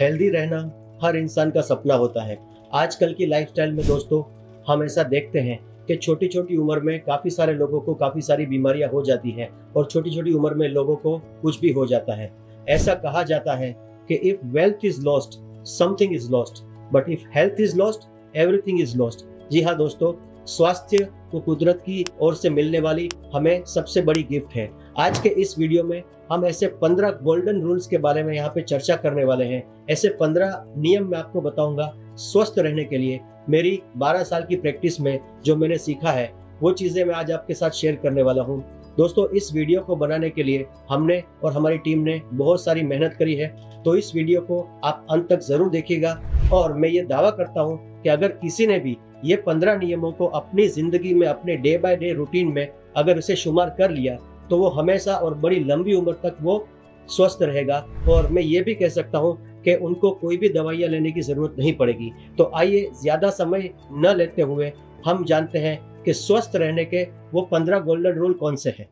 Healthy रहना हर इंसान का सपना होता है। आजकल की लाइफस्टाइल में दोस्तों, हम ऐसा देखते हैं कि छोटी छोटी उम्र में काफ़ी सारे लोगों को काफ़ी सारी बीमारियाँ हो जाती हैं और छोटी छोटी उम्र में लोगों को कुछ भी हो जाता है। ऐसा कहा जाता है कि if wealth is lost something is lost but if health is lost everything is lost जी हाँ दोस्तों, स्वास्थ्य तो कुदरत की ओर से मिलने वाली हमें सबसे बड़ी गिफ्ट है। आज के इस वीडियो में हम ऐसे पंद्रह गोल्डन रूल्स के बारे में यहाँ पे चर्चा करने वाले हैं। ऐसे पंद्रह नियम मैं आपको बताऊँगा स्वस्थ रहने के लिए। मेरी बारह साल की प्रैक्टिस में जो मैंने सीखा है, वो चीज़ें मैं आज आपके साथ शेयर करने वाला हूँ। दोस्तों, इस वीडियो को बनाने के लिए हमने और हमारी टीम ने बहुत सारी मेहनत करी है। तो इस वीडियो को आप अंत तक ज़रूर देखिएगा। और मैं ये दावा करता हूँ कि अगर किसी ने भी ये पंद्रह नियमों को अपनी ज़िंदगी में, अपने डे बाय डे रूटीन में अगर उसे शुमार कर लिया तो वो हमेशा और बड़ी लंबी उम्र तक वो स्वस्थ रहेगा। और मैं ये भी कह सकता हूँ कि उनको कोई भी दवाइयाँ लेने की ज़रूरत नहीं पड़ेगी। तो आइए, ज़्यादा समय न लेते हुए हम जानते हैं कि स्वस्थ रहने के वो पंद्रह गोल्डन रूल कौन से हैं।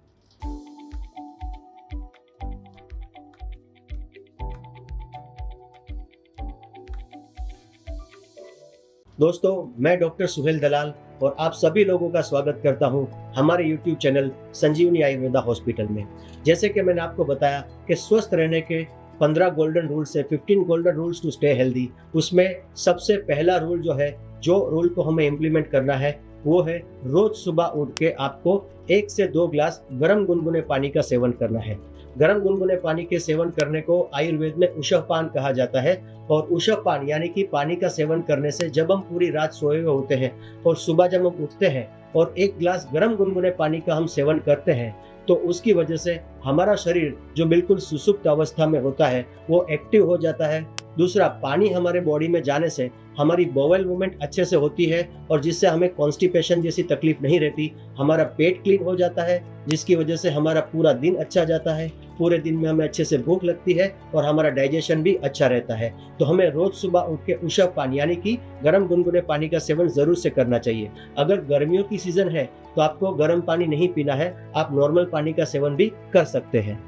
दोस्तों, मैं डॉक्टर सुहेल दलाल और आप सभी लोगों का स्वागत करता हूँ हमारे YouTube channel Sanjeevani Ayurveda hospital में। जैसे कि मैंने आपको बताया कि स्वस्थ रहने के 15 गोल्डन रूल्स है 15 golden rules to stay healthy उसमें सबसे पहला रूल जो है, जो रूल को हमें इम्प्लीमेंट करना है, वो है रोज सुबह उठ के आपको एक से दो ग्लास गर्म गुनगुने पानी का सेवन करना है। गर्म गुनगुने पानी के सेवन करने को आयुर्वेद में उषपान कहा जाता है और उषपान यानी कि पानी का सेवन करने से जब हम पूरी रात सोए हुए होते हैं और सुबह जब हम उठते हैं और एक गिलास गर्म गुनगुने पानी का हम सेवन करते हैं तो उसकी वजह से हमारा शरीर जो बिल्कुल सुसुप्त अवस्था में होता है, वो एक्टिव हो जाता है। दूसरा, पानी हमारे बॉडी में जाने से हमारी बोवेल मूवमेंट अच्छे से होती है और जिससे हमें कॉन्स्टिपेशन जैसी तकलीफ़ नहीं रहती, हमारा पेट क्लीन हो जाता है, जिसकी वजह से हमारा पूरा दिन अच्छा जाता है। पूरे दिन में हमें अच्छे से भूख लगती है और हमारा डाइजेशन भी अच्छा रहता है। तो हमें रोज सुबह उठ के उषा पानी, यानी कि गर्म गुनगुने पानी का सेवन ज़रूर से करना चाहिए। अगर गर्मियों की सीज़न है तो आपको गर्म पानी नहीं पीना है, आप नॉर्मल पानी का सेवन भी कर सकते हैं।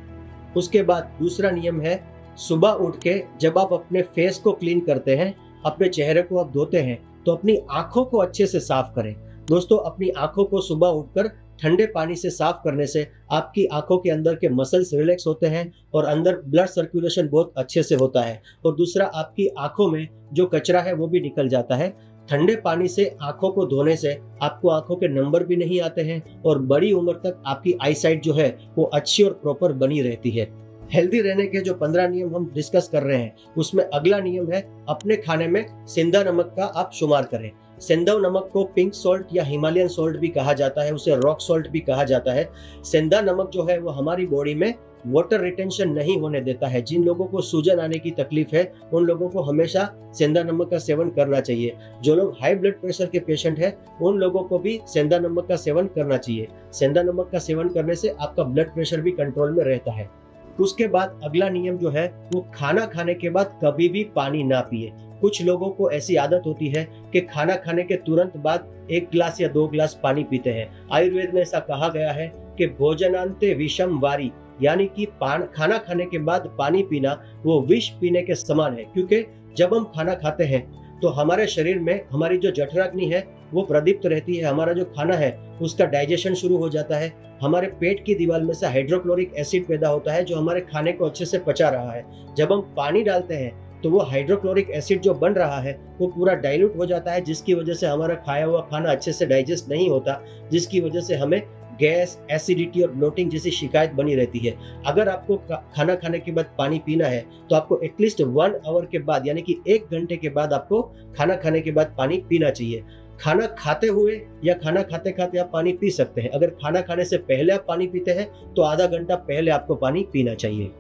उसके बाद दूसरा नियम है सुबह उठ के जब आप अपने फेस को क्लीन करते हैं, अपने चेहरे को आप धोते हैं तो अपनी आँखों को अच्छे से साफ़ करें। दोस्तों, अपनी आँखों को सुबह उठकर ठंडे पानी से साफ़ करने से आपकी आँखों के अंदर के मसल्स रिलैक्स होते हैं और अंदर ब्लड सर्कुलेशन बहुत अच्छे से होता है। और दूसरा, आपकी आँखों में जो कचरा है, वो भी निकल जाता है। ठंडे पानी से आँखों को धोने से आपको आँखों के नंबर भी नहीं आते हैं और बड़ी उम्र तक आपकी आईसाइट जो है, वो अच्छी और प्रॉपर बनी रहती है। हेल्दी रहने के जो पंद्रह नियम हम डिस्कस कर रहे हैं, उसमें अगला नियम है, अपने खाने में सिंधा नमक का आप शुमार करें। सेंधव नमक को पिंक सॉल्ट या हिमालयन सॉल्ट भी कहा जाता है, उसे रॉक सॉल्ट भी कहा जाता है। सेंधा नमक जो है, वो हमारी बॉडी में वाटर रिटेंशन नहीं होने देता है। जिन लोगों को सूजन आने की तकलीफ़ है, उन लोगों को हमेशा सेंधा नमक का सेवन करना चाहिए। जो लोग हाई ब्लड प्रेशर के पेशेंट हैं, उन लोगों को भी सेंधा नमक का सेवन करना चाहिए। सेंधा नमक का सेवन करने से आपका ब्लड प्रेशर भी कंट्रोल में रहता है। उसके बाद अगला नियम जो है, वो खाना खाने के बाद कभी भी पानी ना पिए। कुछ लोगों को ऐसी आदत होती है कि खाना खाने के तुरंत बाद एक गिलास या दो गिलास पानी पीते हैं। आयुर्वेद में ऐसा कहा गया है कि भोजनांते विषम वारी, यानी कि पान, खाना खाने के बाद पानी पीना, वो विष पीने के समान है। क्योंकि जब हम खाना खाते हैं तो हमारे शरीर में हमारी जो जठराग्नि है, वो प्रदीप्त रहती है। हमारा जो खाना है, उसका डाइजेशन शुरू हो जाता है। हमारे पेट की दीवार में से हाइड्रोक्लोरिक एसिड पैदा होता है, जो हमारे खाने को अच्छे से पचा रहा है। जब हम पानी डालते हैं तो वो हाइड्रोक्लोरिक एसिड जो बन रहा है, वो पूरा डाइल्यूट हो जाता है, जिसकी वजह से हमारा खाया हुआ खाना अच्छे से डाइजेस्ट नहीं होता, जिसकी वजह से हमें गैस एसिडिटी और ब्लोटिंग जैसी शिकायत बनी रहती है। अगर आपको खाना खाने के बाद पानी पीना है तो आपको एटलीस्ट वन आवर के बाद, यानी कि एक घंटे के बाद आपको खाना खाने के बाद पानी पीना चाहिए। खाना खाते हुए या खाना खाते खाते आप पानी पी सकते हैं। अगर खाना खाने से पहले आप पानी पीते हैं तो आधा घंटा पहले आपको पानी पीना चाहिए।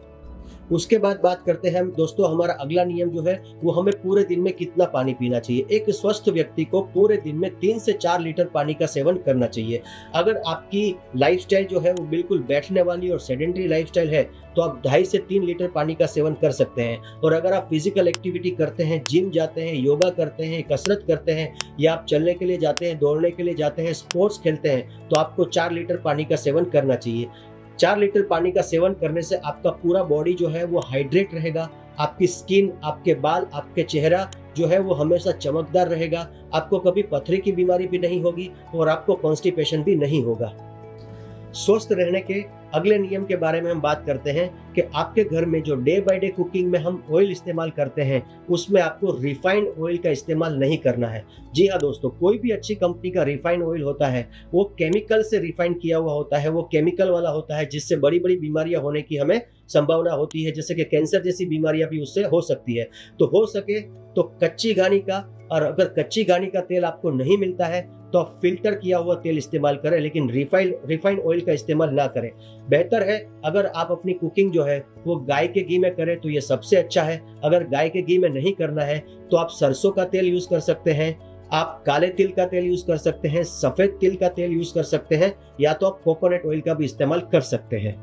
उसके बाद बात करते हैं दोस्तों, हमारा अगला नियम जो है, वो हमें पूरे दिन में कितना पानी पीना चाहिए? एक स्वस्थ व्यक्ति को पूरे दिन में तीन से चार लीटर पानी का सेवन करना चाहिए। अगर आपकी लाइफस्टाइल जो है, वो बिल्कुल बैठने वाली और सेडेंटरी लाइफस्टाइल है तो आप ढाई से तीन लीटर पानी का सेवन कर सकते हैं। और अगर आप फ़िज़िकल एक्टिविटी करते हैं जिम जाते हैं योगा करते हैं, कसरत करते हैं, या आप चलने के लिए जाते हैं, दौड़ने के लिए जाते हैं स्पोर्ट्स खेलते हैं तो आपको चार लीटर पानी का सेवन करना चाहिए। चार लीटर पानी का सेवन करने से आपका पूरा बॉडी जो है वो हाइड्रेट रहेगा, आपकी स्किन, आपके बाल, आपके चेहरा जो है वो हमेशा चमकदार रहेगा, आपको कभी पथरी की बीमारी भी नहीं होगी और आपको कॉन्स्टिपेशन भी नहीं होगा। स्वस्थ रहने के अगले नियम के बारे में हम बात करते हैं कि आपके घर में जो डे बाय डे कुकिंग में हम ऑयल इस्तेमाल करते हैं, उसमें आपको रिफाइंड ऑयल का इस्तेमाल नहीं करना है। जी हाँ दोस्तों, कोई भी अच्छी कंपनी का रिफाइंड ऑयल होता है, वो केमिकल से रिफाइंड किया हुआ होता है, वो केमिकल वाला होता है, जिससे बड़ी बड़ी बीमारियाँ होने की हमें संभावना होती है, जैसे कि कैंसर जैसी बीमारियाँ भी उससे हो सकती है। तो हो सके तो कच्ची घानी का और अगर कच्ची घानी का तेल आपको नहीं मिलता है तो आप फ़िल्टर किया हुआ तेल इस्तेमाल करें, लेकिन रिफाइंड रिफाइंड ऑयल का इस्तेमाल ना करें। बेहतर है अगर आप अपनी कुकिंग जो है, वो गाय के घी में करें तो ये सबसे अच्छा है। अगर गाय के घी में नहीं करना है तो आप सरसों का तेल यूज़ कर सकते हैं, आप काले तिल का तेल यूज़ कर सकते हैं, सफ़ेद तिल का तेल यूज़ कर सकते हैं, या तो आप कोकोनट ऑयल का भी इस्तेमाल कर सकते हैं।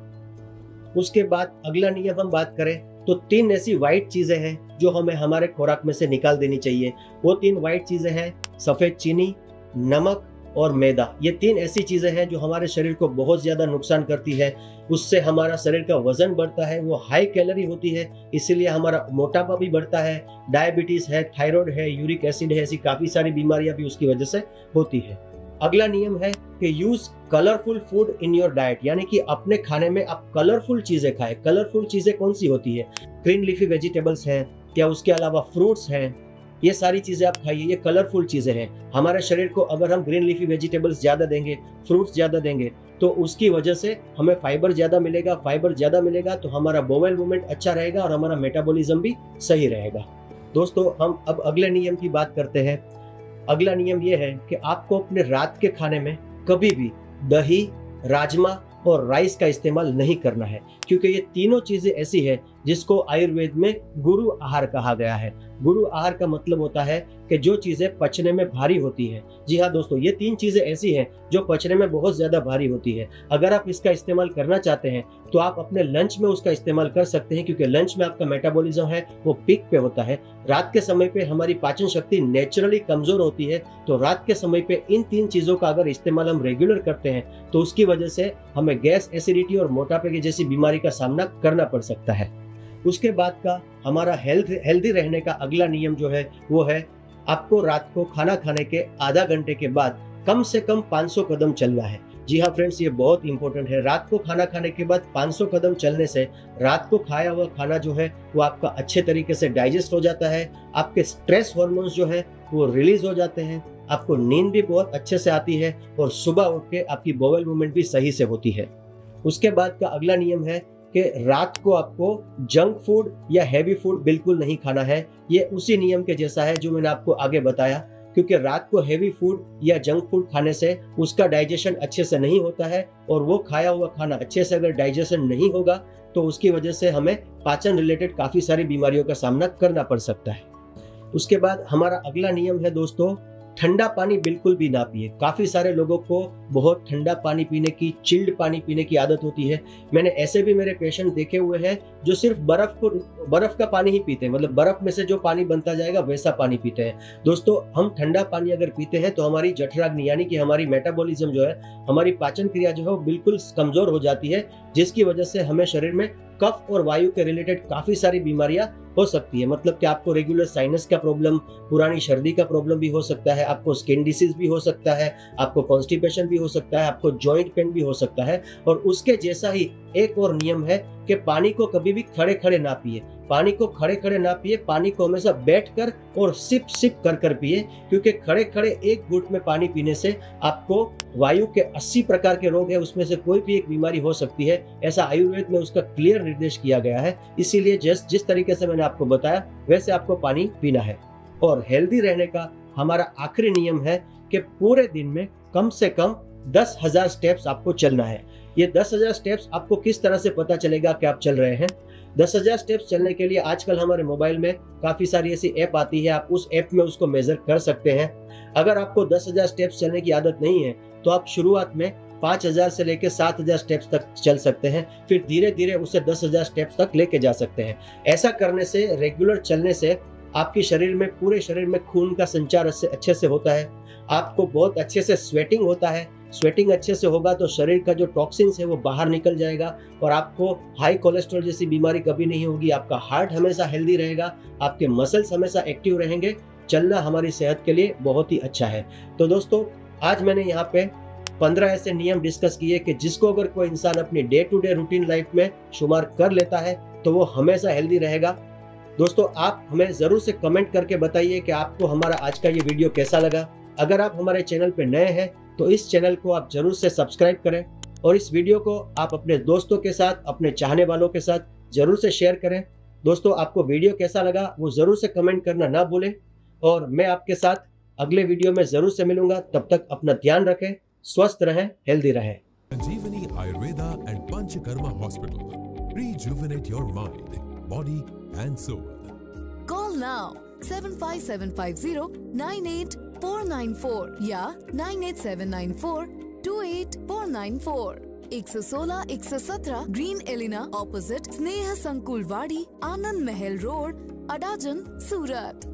उसके बाद अगला नियम हम बात करें तो तीन ऐसी व्हाइट चीज़ें हैं जो हमें हमारे खुराक में से निकाल देनी चाहिए। वो तीन व्हाइट चीज़ें हैं, सफ़ेद चीनी, नमक और मैदा। ये तीन ऐसी चीज़ें हैं जो हमारे शरीर को बहुत ज़्यादा नुकसान करती है। उससे हमारा शरीर का वज़न बढ़ता है, वो हाई कैलोरी होती है, इसीलिए हमारा मोटापा भी बढ़ता है। डायबिटीज़ है थायराइड है यूरिक एसिड है, ऐसी काफ़ी सारी बीमारियाँ भी उसकी वजह से होती है। अगला नियम है कि use colourful food in your diet यानी कि अपने खाने में आप कलरफुल चीज़ें खाएँ। कलरफुल चीज़ें कौन सी होती है? ग्रीन लीफी वेजिटेबल्स हैं, या उसके अलावा फ्रूट्स हैं, ये सारी चीज़ें आप खाइए, ये कलरफुल चीज़ें हैं। हमारे शरीर को अगर हम ग्रीन लीफी वेजिटेबल्स ज़्यादा देंगे फ्रूट्स ज़्यादा देंगे तो उसकी वजह से हमें फाइबर ज़्यादा मिलेगा फाइबर ज़्यादा मिलेगा तो हमारा बोवेल मूवमेंट अच्छा रहेगा और हमारा मेटाबॉलिज्म भी सही रहेगा। दोस्तों, हम अब अगले नियम की बात करते हैं। अगला नियम यह है कि आपको अपने रात के खाने में कभी भी दही, राजमा और राइस का इस्तेमाल नहीं करना है, क्योंकि ये तीनों चीज़ें ऐसी है जिसको आयुर्वेद में गुरु आहार कहा गया है। गुरु आहार का मतलब होता है कि जो चीज़ें पचने में भारी होती है। जी हाँ दोस्तों, ये तीन चीज़ें ऐसी हैं जो पचने में बहुत ज़्यादा भारी होती है। अगर आप इसका इस्तेमाल करना चाहते हैं तो आप अपने लंच में उसका इस्तेमाल कर सकते हैं, क्योंकि लंच में आपका मेटाबॉलिज्म है, वो पीक पे होता है। रात के समय पे हमारी पाचन शक्ति नेचुरली कमज़ोर होती है तो रात के समय पे इन तीन चीज़ों का अगर इस्तेमाल हम रेगुलर करते हैं तो उसकी वजह से हमें गैस एसिडिटी और मोटापे की जैसी बीमारी का सामना करना पड़ सकता है। उसके बाद का हमारा हेल्थ हेल्दी रहने का अगला नियम जो है, वो है आपको रात को खाना खाने के आधा घंटे के बाद कम से कम 500 कदम चलना है। जी हाँ फ्रेंड्स ये बहुत इंपॉर्टेंट है। रात को खाना खाने के बाद 500 कदम चलने से, रात को खाया हुआ खाना जो है, वो आपका अच्छे तरीके से डाइजेस्ट हो जाता है। आपके स्ट्रेस हॉर्मोन्स जो है, वो रिलीज़ हो जाते हैं। आपको नींद भी बहुत अच्छे से आती है और सुबह उठ के आपकी बोवल मूवमेंट भी सही से होती है। उसके बाद का अगला नियम है कि रात को आपको जंक फ़ूड या हैवी फ़ूड बिल्कुल नहीं खाना है। ये उसी नियम के जैसा है जो मैंने आपको आगे बताया। क्योंकि रात को हैवी फ़ूड या जंक फ़ूड खाने से उसका डाइजेशन अच्छे से नहीं होता है और वो खाया हुआ खाना अच्छे से अगर डाइजेशन नहीं होगा तो उसकी वजह से हमें पाचन रिलेटेड काफ़ी सारी बीमारियों का सामना करना पड़ सकता है। उसके बाद हमारा अगला नियम है दोस्तों ठंडा पानी बिल्कुल भी ना पिए। काफ़ी सारे लोगों को बहुत ठंडा पानी पीने की, चिल्ड पानी पीने की आदत होती है। मैंने ऐसे भी मेरे पेशेंट देखे हुए हैं जो सिर्फ़ बर्फ़ को, बर्फ़ का पानी ही पीते हैं। मतलब बर्फ़ में से जो पानी बनता जाएगा, वैसा पानी पीते हैं। दोस्तों, हम ठंडा पानी अगर पीते हैं तो हमारी जठराग्नि, यानी कि हमारी मेटाबॉलिज्म जो है, हमारी पाचन क्रिया जो है, वो बिल्कुल कमज़ोर हो जाती है, जिसकी वजह से हमें शरीर में कफ और वायु के रिलेटेड काफ़ी सारी बीमारियाँ हो सकती है। मतलब कि आपको रेगुलर साइनस का प्रॉब्लम पुरानी सर्दी का प्रॉब्लम भी हो सकता है, आपको स्किन डिसीज भी हो सकता है, आपको कॉन्स्टिपेशन भी हो सकता है, आपको जॉइंट पेन भी हो सकता है। और उसके जैसा ही एक और नियम है कि पानी को कभी भी खड़े खड़े ना पिए। पानी को खड़े खड़े ना पिए, पानी को हमेशा बैठ कर और सिप सिप कर कर पिए, क्योंकि खड़े खड़े एक घुट में पानी पीने से आपको वायु के 80 प्रकार के रोग है, उसमें से कोई भी एक बीमारी हो सकती है। ऐसा आयुर्वेद में उसका क्लियर निर्देश किया गया है। इसीलिए जिस जिस तरीके से मैंने आपको बताया, वैसे आपको पानी पीना है। और हेल्दी रहने का हमारा आखिरी नियम है कि पूरे दिन में कम से कम दस हज़ार स्टेप्स आपको चलना है। ये दस हज़ार स्टेप्स आपको किस तरह से पता चलेगा कि आप चल रहे हैं? दस हज़ार स्टेप्स चलने के लिए आजकल हमारे मोबाइल में काफ़ी सारी ऐसी ऐप आती है, आप उस ऐप में उसको मेजर कर सकते हैं। अगर आपको दस हज़ार स्टेप्स चलने की आदत नहीं है तो आप शुरुआत में पाँच हज़ार से लेकर सात हज़ार स्टेप्स तक चल सकते हैं, फिर धीरे धीरे उसे दस हज़ार स्टेप्स तक लेके जा सकते हैं। ऐसा करने से रेगुलर चलने से आपके शरीर में, पूरे शरीर में खून का संचार अच्छे से होता है, आपको बहुत अच्छे से स्वेटिंग होता है स्वेटिंग अच्छे से होगा तो शरीर का जो टॉक्सिन्स है वो बाहर निकल जाएगा और आपको हाई कोलेस्ट्रॉल जैसी बीमारी कभी नहीं होगी। आपका हार्ट हमेशा हेल्दी रहेगा, आपके मसल्स हमेशा एक्टिव रहेंगे। चलना हमारी सेहत के लिए बहुत ही अच्छा है। तो दोस्तों, आज मैंने यहाँ पे पंद्रह ऐसे नियम डिस्कस किए कि जिसको अगर कोई इंसान अपनी day to day routine life में शुमार कर लेता है तो वो हमेशा हेल्दी रहेगा। दोस्तों, आप हमें ज़रूर से कमेंट करके बताइए कि आपको हमारा आज का ये वीडियो कैसा लगा। अगर आप हमारे चैनल पर नए हैं तो इस चैनल को आप ज़रूर से सब्सक्राइब करें और इस वीडियो को आप अपने दोस्तों के साथ अपने चाहने वालों के साथ ज़रूर से शेयर करें दोस्तों आपको वीडियो कैसा लगा वो ज़रूर से कमेंट करना ना भूलें और मैं आपके साथ अगले वीडियो में ज़रूर से मिलूँगा तब तक अपना ध्यान रखें स्वस्थ रहें हेल्दी रहें. Rejuvenate your mind, body, and soul. Call now 75750 या 98794 28494 116 117 ग्रीन एलिना ऑपोजिट स्नेह संकुल वाड़ी आनंद महल रोड अडाजन सूरत